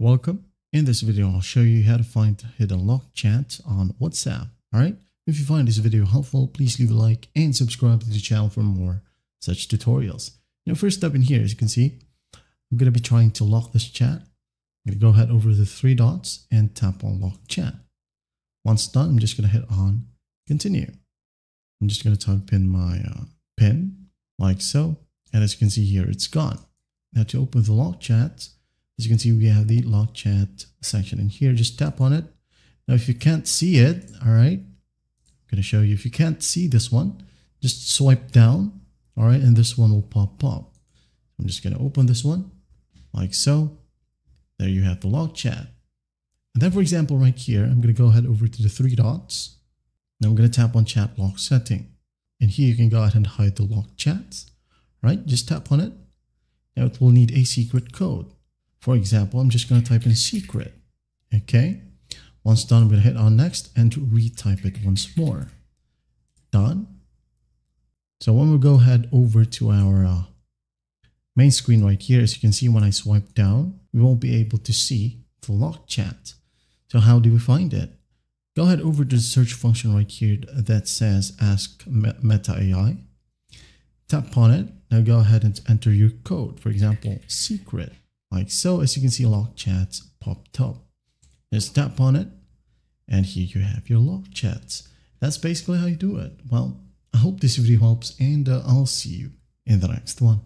Welcome. In this video, I'll show you how to find hidden lock chat on WhatsApp. Alright, if you find this video helpful, please leave a like and subscribe to the channel for more such tutorials. Now, first step in here, as you can see, I'm going to be trying to lock this chat. I'm going to go ahead over the three dots and tap on lock chat. Once done, I'm just going to hit on continue. I'm just going to type in my uh, pin like so. And as you can see here, it's gone. Now to open the lock chat, as you can see, we have the lock chat section in here. Just tap on it. Now, if you can't see it, all right, I'm going to show you. If you can't see this one, just swipe down, all right, and this one will pop up. I'm just going to open this one like so. There you have the lock chat. And then, for example, right here, I'm going to go ahead over to the three dots. Now I'm going to tap on chat lock setting. And here you can go ahead and hide the lock chats, right? Just tap on it. Now it will need a secret code. For example, I'm just going to type in secret. Okay. Once done, I'm going to hit on next and retype it once more. Done. So when we go ahead over to our uh, main screen right here, as you can see, when I swipe down, we won't be able to see the lock chat. So how do we find it? Go ahead over to the search function right here that says ask Meta AI. Tap on it. Now go ahead and enter your code. For example, secret like so. As you can see, lock chats popped up. Just tap on it, and here you have your lock chats. That's basically how you do it. Well, I hope this video helps, and uh, I'll see you in the next one.